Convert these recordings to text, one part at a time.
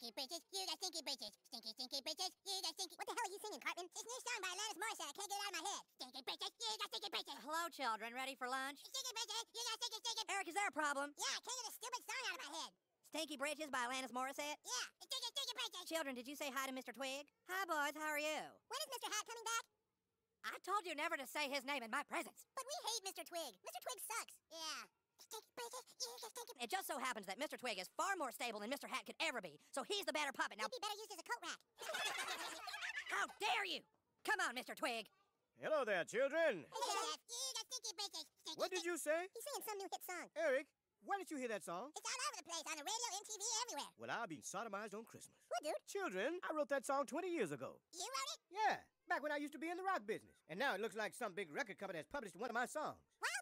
Stinky bitches, you got stinky bitches. Stinky, stinky bitches, you got stinky. What the hell are you singing, Cartman? It's this new song by Alanis Morissette. I can't get it out of my head. Stinky bitches, you got stinky bitches. Hello, children. Ready for lunch? Stinky bitches, you got stinky, stinky. Eric, is there a problem? Yeah, I can't get a stupid song out of my head. Stinky Britches by Alanis Morissette? Yeah, stinky, stinky bitches. Children, did you say hi to Mr. Twig? Hi, boys. How are you? When is Mr. Hat coming back? I told you never to say his name in my presence. But we hate Mr. Twig. Mr. Twig sucks. Yeah. Stinky bitches, you got stinky. It just so happens that Mr. Twig is far more stable than Mr. Hat could ever be, so he's the better puppet. Now, He'd be better used as a coat rack. how dare you? Come on, Mr. Twig. Hello there, children. Hey, Jeff, you got stinky bitches. Stinky, What did you say? He's singing some new hit song. Eric, why didn't you hear that song? It's all over the place, on the radio, MTV, everywhere. Well, I've been sodomized on Christmas. What, dude? Children, I wrote that song 20 years ago. You wrote it? Yeah, back when I used to be in the rock business. And now it looks like some big record company has published one of my songs. Wow,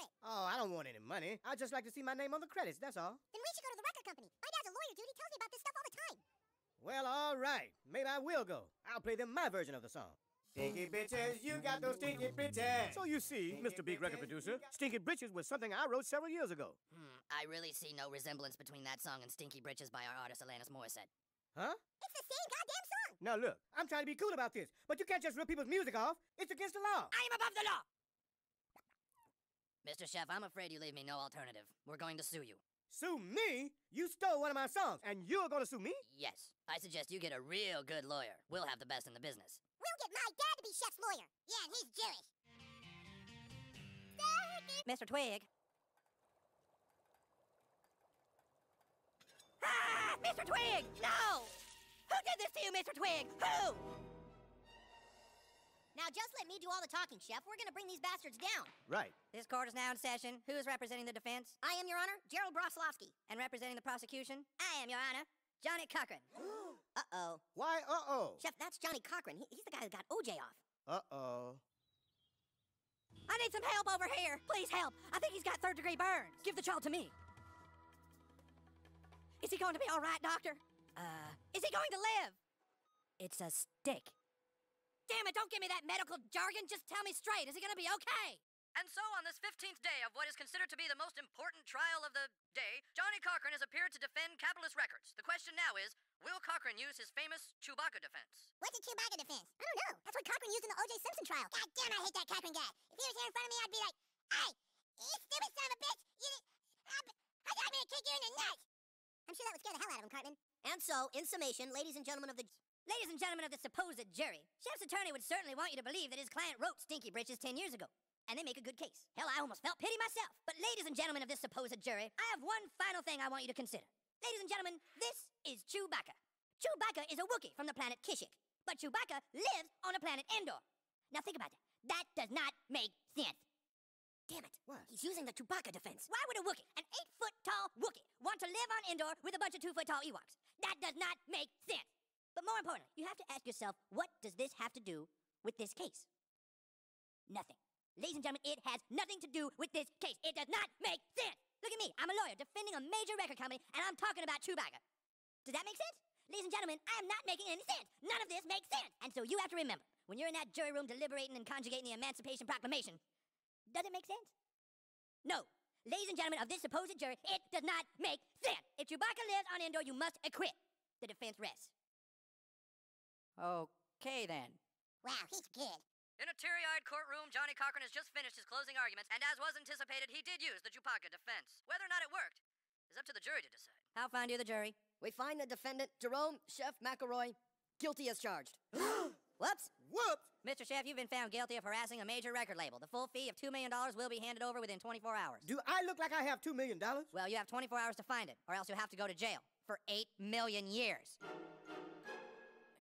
for it. Oh, I don't want any money. I'd just like to see my name on the credits, that's all. Then we should go to the record company. My dad's a lawyer, dude. He tells me about this stuff all the time. Well, all right. Maybe I will go. I'll play them my version of the song. Stinky bitches, you got those stinky bitches. So you see, Mr. Big Record Producer, Stinky Britches was something I wrote several years ago. Hmm, I really see no resemblance between that song and Stinky Britches by our artist Alanis Morissette. Huh? It's the same goddamn song. Now look, I'm trying to be cool about this, but you can't just rip people's music off. It's against the law. I am above the law! Mr. Chef, I'm afraid you leave me no alternative. We're going to sue you. Sue me? You stole one of my songs, and you're gonna sue me? Yes, I suggest you get a real good lawyer. We'll have the best in the business. We'll get my dad to be Chef's lawyer. Yeah, and he's Jewish. Mr. Twig. Ah! Mr. Twig! No! Who did this to you, Mr. Twig? Who? Now just let me do all the talking, Chef. We're gonna bring these bastards down. Right. This court is now in session. Who is representing the defense? I am, Your Honor, Gerald Broflovski. And representing the prosecution? I am, Your Honor, Johnnie Cochran. Uh-oh. Why, uh-oh? Chef, that's Johnnie Cochran. He, he's the guy that got OJ off. Uh-oh. I need some help over here. Please help. I think he's got third degree burns. Give the child to me. Is he going to be all right, doctor? Uh, is he going to live? It's a stick. Damn it, don't give me that medical jargon. Just tell me straight. Is he going to be okay? And so, on this 15th day of what is considered to be the most important trial of the day, Johnnie Cochran has appeared to defend capitalist records. The question now is will Cochran use his famous Chewbacca defense? What's a Chewbacca defense? I don't know. That's what Cochran used in the O.J. Simpson trial. God damn, I hate that Cochran guy. If he was here in front of me, I'd be like, hey, you stupid son of a bitch. You did... I'm, I'm gonna kick you in the nuts. I'm sure that would scare the hell out of him, Cartman. And so, in summation, ladies and gentlemen of the... Ladies and gentlemen of the supposed jury, Chef's attorney would certainly want you to believe that his client wrote Stinky Britches 10 years ago. And they make a good case. Hell, I almost felt pity myself. But ladies and gentlemen of this supposed jury, I have one final thing I want you to consider. Ladies and gentlemen, this is Chewbacca. Chewbacca is a Wookiee from the planet Kashyyyk. But Chewbacca lives on the planet Endor. Now think about that. That does not make sense. Damn it. What? He's using the Chewbacca defense. Why would a Wookiee, an eight foot tall Wookiee, want to live on Endor with a bunch of two foot tall Ewoks? That does not make sense. But more importantly, you have to ask yourself, what does this have to do with this case? Nothing. Ladies and gentlemen, it has nothing to do with this case. It does not make sense. Look at me. I'm a lawyer defending a major record company, and I'm talking about Chewbacca. Does that make sense? Ladies and gentlemen, I am not making any sense. None of this makes sense. And so you have to remember, when you're in that jury room deliberating and conjugating the Emancipation Proclamation, does it make sense? No. Ladies and gentlemen of this supposed jury, it does not make sense. If Chewbacca lives on Endor, you must acquit. The defense rests. Okay, then. Wow, he's good. In a teary eyed courtroom, Johnnie Cochran has just finished his closing arguments, and as was anticipated, he did use the Chewbacca defense. Whether or not it worked is up to the jury to decide. How find you the jury? We find the defendant, Jerome Chef McElroy, guilty as charged. Whoops. Whoops! Mr. Chef, you've been found guilty of harassing a major record label. The full fee of $2 million will be handed over within 24 hours. Do I look like I have $2 million? Well, you have 24 hours to find it, or else you'll have to go to jail for 8 million years.